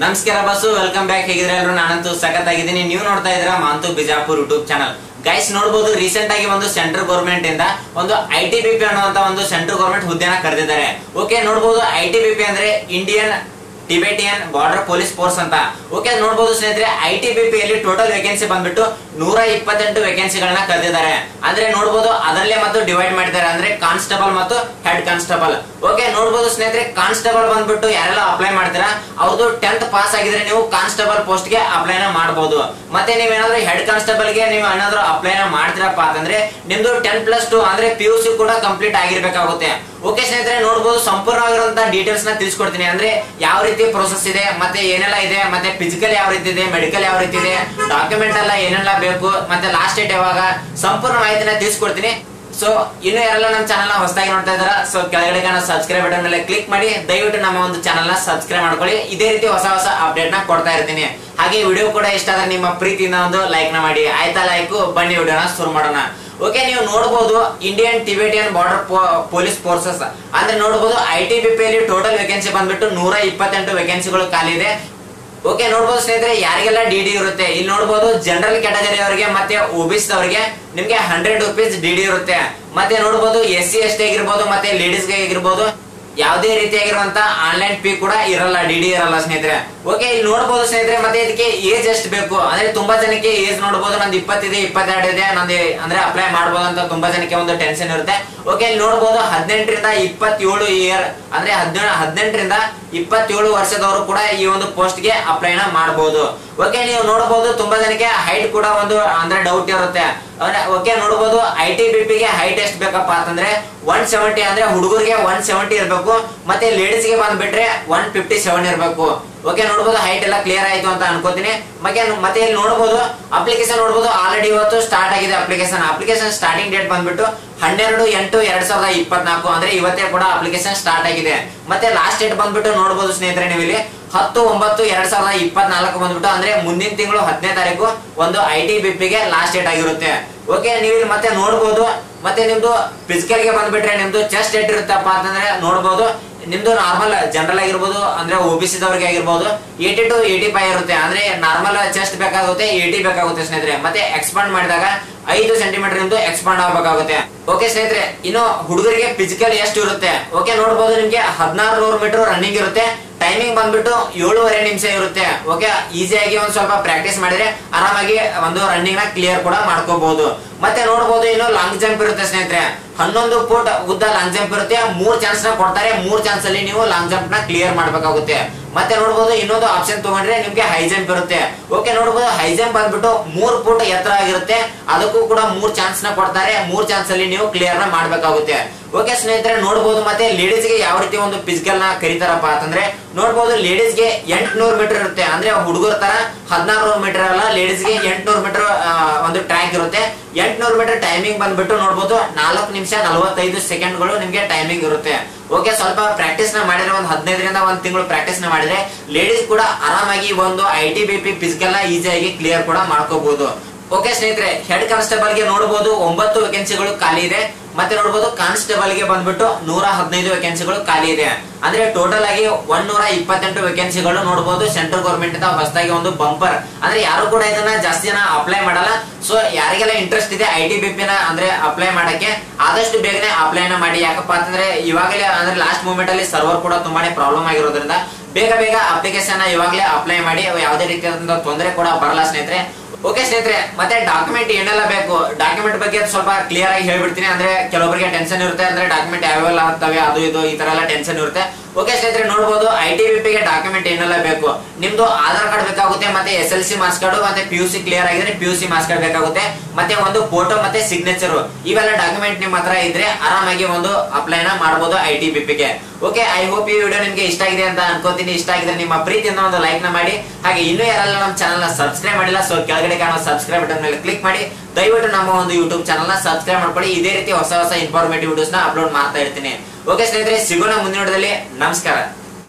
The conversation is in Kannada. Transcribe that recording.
ನಮಸ್ಕಾರ ಬಸ್ಸು ವೆಲ್ಕಮ್ ಬ್ಯಾಕ್ ಹೇಗಿದ್ರೆ ಎಲ್ಲರೂ? ನಾನಂತೂ ಸಖತ್ ಆಗಿದ್ದೀನಿ. ನೀವು ನೋಡ್ತಾ ಇದ್ರ Manthu Bijapur YouTube channel guys ನೋಡಬಹುದು ರೀಸೆಂಟ್ ಆಗಿ ಒಂದು ಸೆಂಟ್ರಲ್ ಗೌರ್ಮೆಂಟ್ ಇಂದ ಒಂದು ಐ ಟಿ ಬಿ ಪಿ ಅನ್ನುವಂತ ಒಂದು ಸೆಂಟ್ರಲ್ ಗೌರ್ಮೆಂಟ್ ಹುದ್ದೆನ ಕರೆದಿದ್ದಾರೆ. ಓಕೆ ನೋಡಬಹುದು ಐ ಟಿ ಬಿ ಪಿ ಅಂದ್ರೆ Indian Tibetan border police force ಅಂತ. ಓಕೆ ನೋಡಬಹುದು ಸ್ನೇಹಿತರೆ ಐ ಟಿ ಬಿ ಪಿ ಅಲ್ಲಿ ಟೋಟಲ್ ವೇಕೆನ್ಸಿ ಬಂದ್ಬಿಟ್ಟು ನೂರ ಇಪ್ಪತ್ತೆಂಟು ವೇಕೆನ್ಸಿಗಳನ್ನ ಕರೆದಿದ್ದಾರೆ ಅಂದ್ರೆ ನೋಡಬಹುದು ಅದರಲ್ಲೇ ಮತ್ತು ಡಿವೈಡ್ ಮಾಡಿದ್ದಾರೆ ಅಂದ್ರೆ ಕಾನ್ಸ್ಟೇಬಲ್ ಮತ್ತು ಹೆಡ್ ಕಾನ್ಸ್ಟೇಬಲ್ ಓಕೆ ನೋಡಬಹುದು ಸ್ನೇಹಿತರೆ ಕಾನ್ಸ್ಟೇಬಲ್ ಬಂದ್ಬಿಟ್ಟು ಯಾರೆಲ್ಲ ಅಪ್ಲೈ ಮಾಡ್ತೀರಾ? ಅವ್ರದ್ದು ಟೆಂತ್ ಪಾಸ್ ಆಗಿದ್ರೆ ನೀವು ಕಾನ್ಸ್ಟೇಬಲ್ ಪೋಸ್ಟ್ಗೆ ಅಪ್ಲೈನ ಮಾಡಬಹುದು ಮತ್ತೆ ನೀವೇನಾದ್ರೂ ಹೆಡ್ ಕಾನ್ಸ್ಟೇಬಲ್ಗೆ ನೀವು ಏನಾದ್ರೂ ಅಪ್ಲೈನ ಮಾಡ್ತೀರಪ್ಪ ಅಂತಂದ್ರೆ, ನಿಮ್ದು ಟೆನ್ ಪ್ಲಸ್ ಟು ಅಂದ್ರೆ ಪಿ ಯು ಸಿ ಕೂಡ ಕಂಪ್ಲೀಟ್ ಆಗಿರ್ಬೇಕಾಗುತ್ತೆ. ಓಕೆ ಸ್ನೇಹಿತರೆ ನೋಡಬಹುದು ಸಂಪೂರ್ಣವಾಗಿರುವಂತಹ ಡೀಟೇಲ್ಸ್ನ ತಿಳಿಸ್ಕೊಡ್ತೀನಿ. ಅಂದ್ರೆ ಯಾವ ರೀತಿ ಪ್ರೊಸೆಸ್ ಇದೆ, ಮತ್ತೆ ಏನೆಲ್ಲ ಇದೆ, ಮತ್ತೆ ಫಿಸಿಕಲ್ ಯಾವ ರೀತಿ ಇದೆ ಮೆಡಿಕಲ್ ಯಾವ ರೀತಿ ಇದೆ ಡಾಕ್ಯುಮೆಂಟ್ ಎಲ್ಲ ಏನೆಲ್ಲ ಬೇಕು, ಮತ್ತೆ ಲಾಸ್ಟ್ ಡೇಟ್ ಯಾವಾಗ, ಸಂಪೂರ್ಣ ಮಾಹಿತಿನ ತಿಳಿಸ್ಕೊಡ್ತೀನಿ. ಸೊ ಇನ್ನು ಯಾರೆಲ್ಲ ನಮ್ಮ ಚಾನಲ್ನ ಹೊಸದಾಗಿ ನೋಡ್ತಾ ಇದಾರ ಸೊ ಕೆಳಗಡೆ ಕಾಣೋ ಸಬ್ಸ್ಕ್ರೈಬ್ ಬಟನ್ ಮೇಲೆ ಕ್ಲಿಕ್ ಮಾಡಿ, ದಯವಿಟ್ಟು ನಮ್ಮ ಒಂದು ಚಾನಲ್ನ ಸಬ್ಸ್ಕ್ರೈಬ್ ಮಾಡ್ಕೊಳ್ಳಿ. ಇದೇ ರೀತಿ ಹೊಸ ಹೊಸ ಅಪ್ಡೇಟ್ನ ಕೊಡ್ತಾ ಇರ್ತೀನಿ. ಹಾಗೆ ವಿಡಿಯೋ ಕೂಡ ಇಷ್ಟ ಆದ್ರೆ ನಿಮ್ಮ ಪ್ರೀತಿಯಿಂದ ಒಂದು ಲೈಕ್ನ ಮಾಡಿ. ಆಯ್ತಾ ಲೈಕ್ ಬನ್ನಿ ವಿಡಿಯೋನ ಶುರು ಮಾಡೋಣ. ಓಕೆ ನೀವು ನೋಡಬಹುದು Indian Tibetan border police forces ಅಂದ್ರೆ ನೋಡಬಹುದು ಐ ಟಿ ಬಿ ಅಲ್ಲಿ ಟೋಟಲ್ ವೇಕೆನ್ಸಿ ಬಂದ್ಬಿಟ್ಟು ನೂರ ಇಪ್ಪತ್ತೆಂಟು ವೇಕೆನ್ಸಿಗಳು ಖಾಲಿ ಇದೆ. ಓಕೆ ನೋಡಬಹುದು ಸ್ನೇಹಿತರೆ, ಯಾರಿಗೆಲ್ಲ ಡಿ ಡಿ ಇರುತ್ತೆ? ಇಲ್ಲಿ ನೋಡ್ಬೋದು ಜನರಲ್ ಕ್ಯಾಟಗರಿ ಅವರಿಗೆ ಮತ್ತೆ ಓಬಿಸ್ ಅವರಿಗೆ ನಿಮ್ಗೆ ಹಂಡ್ರೆಡ್ ರುಪೀಸ್ ಡಿ ಡಿ ಇರುತ್ತೆ. ಮತ್ತೆ ನೋಡಬಹುದು ಎಸ್ ಸಿ ಎಸ್ ಟಿ ಆಗಿರ್ಬೋದು, ಮತ್ತೆ ಲೇಡೀಸ್ಗೆ ಆಗಿರ್ಬೋದು, ಯಾವುದೇ ರೀತಿಯಾಗಿರುವಂತ ಆನ್ಲೈನ್ ಫೀ ಕೂಡ ಇರಲ್ಲ ಡಿ ಡಿ ಇರಲ್ಲ ಸ್ನೇಹಿತರೆ. ಓಕೆ, ಇಲ್ಲಿ ನೋಡಬಹುದು ಸ್ನೇಹಿತರೆ, ಮತ್ತೆ ಇದಕ್ಕೆ ಏಜ್ ಎಷ್ಟು ಬೇಕು? ಅಂದ್ರೆ ತುಂಬಾ ಜನಕ್ಕೆ ಏಜ್ ನೋಡಬಹುದು ನಂದು ಇಪ್ಪತ್ತಿದೆ, ಇಪ್ಪತ್ತೆರಡು ಇದೆ, ನಂದು ಅಂದ್ರೆ ಅಪ್ಲೈ ಮಾಡಬಹುದು ಅಂತ ತುಂಬಾ ಜನಕ್ಕೆ ಒಂದು ಟೆನ್ಷನ್ ಇರುತ್ತೆ. ಓಕೆ ಇಲ್ಲಿ ನೋಡಬಹುದು ಹದಿನೆಂಟರಿಂದ ಇಪ್ಪತ್ತೇಳು ಇಯರ್ ಅಂದ್ರೆ ಹದಿನೇಳು ಹದಿನೆಂಟರಿಂದ ಇಪ್ಪತ್ತೇಳು ವರ್ಷದವರು ಕೂಡ ಈ ಒಂದು ಪೋಸ್ಟ್ಗೆ ಅಪ್ಲೈನ ಮಾಡಬಹುದು ಓಕೆ ನೀವು ನೋಡಬಹುದು ತುಂಬಾ ಜನಕ್ಕೆ ಹೈಟ್ ಕೂಡ ಒಂದು, ಅಂದ್ರೆ ಡೌಟ್ ಇರುತ್ತೆ. ಓಕೆ ನೋಡಬಹುದು ಐ ಟಿ ಬಿ ಪಿಗೆ ಹೈಟ್ ಎಷ್ಟು ಬೇಕಪ್ಪ ಅಂತಂದ್ರೆ ಒನ್ ಸೆವೆಂಟಿ ಅಂದ್ರೆ ಹುಡುಗರಿಗೆ ಒನ್ ಸೆವೆಂಟಿ ಇರಬೇಕು, ಮತ್ತೆ ಲೇಡೀಸ್ಗೆ ಬಂದ್ಬಿಟ್ರೆ ಒನ್ ಫಿಫ್ಟಿ ಸೆವೆನ್ ಇರಬೇಕು. ಓಕೆ ನೋಡಬಹುದು ಹೈಟ್ ಎಲ್ಲ ಕ್ಲಿಯರ್ ಆಯ್ತು ಅಂತ ಅನ್ಕೋತೀನಿ. ಮತ್ತೆ ಮತ್ತೆ ಇಲ್ಲಿ ನೋಡಬಹುದು ಅಪ್ಲಿಕೇಶನ್ ನೋಡಬಹುದು ಆಲ್ರೆಡಿ ಇವತ್ತು ಸ್ಟಾರ್ಟ್ ಆಗಿದೆ ಅಪ್ಲಿಕೇಶನ್ ಅಪ್ಲಿಕೇಶನ್ ಸ್ಟಾರ್ಟಿಂಗ್ ಡೇಟ್ ಬಂದ್ಬಿಟ್ಟು ಹನ್ನೆರಡು ಎಂಟು ಎರಡ್ ಸಾವಿರದ ಇಪ್ಪತ್ನಾಲ್ಕು ಅಂದ್ರೆ ಇವತ್ತೇ ಕೂಡ ಅಪ್ಲಿಕೇಶನ್ ಸ್ಟಾರ್ಟ್ ಆಗಿದೆ. ಮತ್ತೆ ಲಾಸ್ಟ್ ಡೇಟ್ ಬಂದ್ಬಿಟ್ಟು ನೋಡಬಹುದು ಸ್ನೇಹಿತರೆ ನೀವು ಇಲ್ಲಿ ಹತ್ತು ಒಂಬತ್ತು ಎರಡ್ ಸಾವಿರದ ಇಪ್ಪತ್ನಾಲ್ಕು ಬಂದ್ಬಿಟ್ಟು ಅಂದ್ರೆ ಮುಂದಿನ ತಿಂಗಳು ಹತ್ತನೇ ತಾರೀಕು ಒಂದು ಐ ಟಿ ಬಿ ಪಿಗೆ ಲಾಸ್ಟ್ ಡೇಟ್ ಆಗಿರುತ್ತೆ. ಓಕೆ ನೀವು ಇಲ್ಲಿ ಮತ್ತೆ ನೋಡಬಹುದು ಮತ್ತೆ ನಿಮ್ದು ಫಿಸಿಕಲ್ಗೆ ಬಂದ್ಬಿಟ್ರೆ ನಿಮ್ದು ಚೆಸ್ಟ್ ಡೇಟ್ ಇರುತ್ತಪ್ಪ ಅಂತಂದ್ರೆ ನೋಡಬಹುದು ನಿಮ್ದು ನಾರ್ಮಲ್ ಜನರಲ್ ಆಗಿರ್ಬೋದು, ಅಂದ್ರೆ ಒಬಿಸಿ ದವ್ರಿಗೆ ಆಗಿರ್ಬೋದು ಏಟಿ ಟು ಏಟಿ ಫೈವ್ ಇರುತ್ತೆ. ಅಂದ್ರೆ ನಾರ್ಮಲ್ ಚೆಸ್ಟ್ ಬೇಕಾಗುತ್ತೆ ಏಟಿ ಬೇಕಾಗುತ್ತೆ ಸ್ನೇಹಿತರೆ. ಮತ್ತೆ ಎಕ್ಸ್ಪಾಂಡ್ ಮಾಡಿದಾಗ ಐದು ಸೆಂಟಿಮೀಟರ್ ನಿಮ್ದು ಎಕ್ಸ್ಪಾಂಡ್ ಆಗಬೇಕಾಗುತ್ತೆ. ಓಕೆ ಸ್ನೇಹಿತರೆ, ಇನ್ನು ಹುಡುಗರಿಗೆ ಫಿಸಿಕಲ್ ಎಷ್ಟು ಇರುತ್ತೆ? ಓಕೆ ನೋಡಬಹುದು ನಿಮ್ಗೆ ಹದಿನಾರು ನೂರು ಮೀಟರ್ ರನ್ನಿಂಗ್ ಇರುತ್ತೆ. ಟೈಮಿಂಗ್ ಬಂದ್ಬಿಟ್ಟು ಏಳುವರೆ ನಿಮಿಷ ಇರುತ್ತೆ. ಓಕೆ ಈಸಿಯಾಗಿ ಒಂದ್ ಸ್ವಲ್ಪ ಪ್ರಾಕ್ಟೀಸ್ ಮಾಡಿದ್ರೆ ಆರಾಮಾಗಿ ಒಂದು ರನ್ನಿಂಗ್ನ ಕ್ಲಿಯರ್ ಕೂಡ ಮಾಡ್ಕೋಬಹುದು ಮತ್ತೆ ನೋಡಬಹುದು ಇನ್ನು ಲಾಂಗ್ ಜಂಪ್ ಇರುತ್ತೆ ಸ್ನೇಹಿತರೆ. ಹನ್ನೊಂದು ಫುಟ್ ಉದ್ದ ಲಾಂಗ್ ಜಂಪ್ ಇರುತ್ತೆ, ಮೂರ್ ಚಾನ್ಸ್ನ ಕೊಡ್ತಾರೆ, ಮೂರ್ ಚಾನ್ಸ್ ಅಲ್ಲಿ ನೀವು ಲಾಂಗ್ ಜಂಪ್ನ ಕ್ಲಿಯರ್ ಮಾಡ್ಬೇಕಾಗುತ್ತೆ. ಮತ್ತೆ ನೋಡಬಹುದು ಇನ್ನೊಂದು ಆಪ್ಷನ್ ತಗೊಂಡ್ರೆ ನಿಮ್ಗೆ ಹೈ ಜಂಪ್ ಇರುತ್ತೆ. ಓಕೆ ನೋಡಬಹುದು ಹೈ ಜಂಪ್ ಬಂದ್ಬಿಟ್ಟು ಮೂರ್ ಫುಟ್ ಎತ್ತರ ಆಗಿರುತ್ತೆ. ಅದಕ್ಕೂ ಕೂಡ ಮೂರ್ ಚಾನ್ಸ್ನ ಕೊಡ್ತಾರೆ, ಮೂರ್ ಚಾನ್ಸ್ ಅಲ್ಲಿ ನೀವು ಕ್ಲಿಯರ್ನ ಮಾಡ್ಬೇಕಾಗುತ್ತೆ. ಓಕೆ ಸ್ನೇಹಿತರೆ ನೋಡಬಹುದು ಮತ್ತೆ ಲೇಡೀಸ್ಗೆ ಯಾವ ರೀತಿ ಒಂದು ಫಿಸಿಕಲ್ನ ಕರೀತಾರಪ್ಪ ಅಂತಂದ್ರೆ ನೋಡಬಹುದು ಲೇಡೀಸ್ಗೆ ಎಂಟ್ನೂರು ಮೀಟರ್ ಇರುತ್ತೆ. ಅಂದ್ರೆ ಹುಡುಗರ ತರ ಹದಿನಾರು ಮೀಟರ್ ಅಲ್ಲ ಲೇಡೀಸ್ಗೆ ಎಂಟ್ನೂರು ಮೀಟರ್ ಒಂದು ಟ್ರ್ಯಾಕ್ ಇರುತ್ತೆ. ಎಂಟ್ನೂರ್ ಮೀಟರ್ ಟೈಮಿಂಗ್ ಬಂದ್ಬಿಟ್ಟು ನೋಡ್ಬೋದು ನಾಲ್ಕು ನಿಮಿಷ ನಲವತ್ತೈದು ಸೆಕೆಂಡ್ಗಳು ನಿಮಗೆ ಟೈಮಿಂಗ್ ಇರುತ್ತೆ. ಓಕೆ ಸ್ವಲ್ಪ ಪ್ರಾಕ್ಟೀಸ್ನ ಮಾಡಿದ್ರೆ ಒಂದು ಹದಿನೈದರಿಂದ ಒಂದು ತಿಂಗಳು ಪ್ರಾಕ್ಟೀಸ್ನ ಮಾಡಿದ್ರೆ ಲೇಡೀಸ್ ಕೂಡ ಆರಾಮಾಗಿ ಒಂದು I T B P physical ಈಸಿಯಾಗಿ ಕ್ಲಿಯರ್ ಕೂಡ ಮಾಡ್ಕೋಬಹುದು ಓಕೆ ಸ್ನೇಹಿತರೆ ಹೆಡ್ ಕಾನ್ಸ್ಟೇಬಲ್ಗೆ ನೋಡಬಹುದು ಒಂಬತ್ತು ವೇಕೆನ್ಸಿಗಳು ಖಾಲಿ ಇದೆ. ಮತ್ತೆ ನೋಡಬಹುದು ಕಾನ್ಸ್ಟೇಬಲ್ಗೆ ಬಂದ್ಬಿಟ್ಟು ನೂರ ಹದಿನೈದು ವೇಕೆನ್ಸಿಗಳು ಖಾಲಿ ಇದೆ. ಅಂದ್ರೆ ಟೋಟಲ್ ಆಗಿ ಒಂದೂರ ಇಪ್ಪತ್ತೆಂಟು ವೇಕೆನ್ಸಿಗಳು ನೋಡಬಹುದು ಸೆಂಟ್ರಲ್ ಗೌರ್ಮೆಂಟ್ ಹೊಸದಾಗಿ ಒಂದು ಬಂಪರ್ ಅಂದ್ರೆ ಯಾರು ಕೂಡ ಇದನ್ನ ಜಾಸ್ತಿ ಜನ ಅಪ್ಲೈ ಮಾಡಲ್ಲ. ಸೊ ಯಾರಿಗೆಲ್ಲ ಇಂಟ್ರೆಸ್ಟ್ ಇದೆ ಐ ಟಿ ಬಿ ಪಿ ನ ಅಂದ್ರೆ ಅಪ್ಲೈ ಮಾಡಕ್ಕೆ ಆದಷ್ಟು ಬೇಗನೆ ಅಪ್ಲೈನ ಮಾಡಿ. ಯಾಕಪ್ಪ ಅಂತಂದ್ರೆ ಇವಾಗಲೇ ಅಂದ್ರೆ ಲಾಸ್ಟ್ ಮೂಮೆಂಟ್ ಅಲ್ಲಿ ಸರ್ವರ್ ಕೂಡ ತುಂಬಾನೇ ಪ್ರಾಬ್ಲಮ್ ಆಗಿರೋದ್ರಿಂದ ಬೇಗ ಬೇಗ ಅಪ್ಲಿಕೇಶನ್ ಇವಾಗಲೇ ಅಪ್ಲೈ ಮಾಡಿ. ಯಾವುದೇ ರೀತಿಯಾದಂತಹ ತೊಂದರೆ ಕೂಡ ಬರಲ್ಲ ಸ್ನೇಹಿತರೆ. ಓಕೆ ಸ್ನೇಹಿತರೆ, ಮತ್ತೆ ಡಾಕ್ಯುಮೆಂಟ್ ಏನೆಲ್ಲ ಬೇಕು? ಡಾಕ್ಯುಮೆಂಟ್ ಬಗ್ಗೆ ಸ್ವಲ್ಪ ಕ್ಲಿಯರ್ ಆಗಿ ಹೇಳ್ಬಿಡ್ತೀನಿ. ಅಂದ್ರೆ ಕೆಲವೊಬ್ಬರಿಗೆ ಟೆನ್ಷನ್ ಇರುತ್ತೆ. ಅಂದ್ರೆ ಡಾಕ್ಯುಮೆಂಟ್ ಯಾವೆಲ್ಲ ಆಗ್ತವೆ, ಅದು ಇದು, ಈ ತರ ಎಲ್ಲ ಟೆನ್ಷನ್ ಇರುತ್ತೆ. ಓಕೆ ಸ್ನೇಹಿತರೆ ನೋಡಬಹುದು ಐ ಟಿ ಬಿ ಡಾಕ್ಯುಮೆಂಟ್ ಏನೆಲ್ಲ ಬೇಕು? ನಿಮ್ದು ಆಧಾರ್ ಕಾರ್ಡ್ ಬೇಕಾಗುತ್ತೆ, ಮತ್ತೆ S L C marks card ಮತ್ತೆ ಪಿ ಯು ಸಿ ಕ್ಲಿಯರ್ ಆಗಿದ್ರೆ P U C marks card ಬೇಕಾಗುತ್ತೆ. ಮತ್ತೆ ಒಂದು ಫೋಟೋ ಮತ್ತೆ ಸಿಗ್ನೇಚರ್ ಇವೆಲ್ಲ ಡಾಕ್ಯುಮೆಂಟ್ ನಿಮ್ಮ ಹತ್ರ ಇದ್ರೆ ಆರಾಮಾಗಿ ಒಂದು ಅಪ್ಲೈನ ಮಾಡಬಹುದು I T B okay I hope ಈ ವಿಡಿಯೋ ನಿಮ್ಗೆ ಇಷ್ಟ ಆಗಿದೆ ಅಂತ ಅನ್ಕೋತೀನಿ. ಇಷ್ಟ ಆಗಿದ್ರೆ ನಿಮ್ಮ ಪ್ರೀತಿಯಿಂದ ಒಂದು ಲೈಕ್ನ ಮಾಡಿ. ಹಾಗೆ ಇನ್ನೂ ಯಾರೆಲ್ಲ ನಮ್ಮ ಚಾನಲ್ ಸಬ್ಸ್ಕ್ರೈಬ್ ಮಾಡಿಲ್ಲ ಸೊ ಕೆಳಗಡೆ ಕಾಣೋ ಸಬ್ಸ್ಕ್ರೈಬ್ ಬಟನ್ ಮೇಲೆ ಕ್ಲಿಕ್ ಮಾಡಿ, ದಯವಿಟ್ಟು ನಮ್ಮ ಒಂದು ಯೂಟ್ಯೂಬ್ ಚಾನಲ್ನ ಸಬ್ಸ್ಕ್ರೈಬ್ ಮಾಡ್ಕೊಳ್ಳಿ. ಇದೇ ರೀತಿ ಹೊಸ ಹೊಸ ಇನ್ಫಾರ್ಮೇಟಿವ್ ವಿಡಿಯೋಸ್ನ ಅಪ್ಲೋಡ್ ಮಾಡ್ತಾ ಇರ್ತೀನಿ. ಓಕೆ ಸ್ನೇಹಿತರೆ, ಸಿಗೋಣ ಮುಂದಿನ ನಮಸ್ಕಾರ.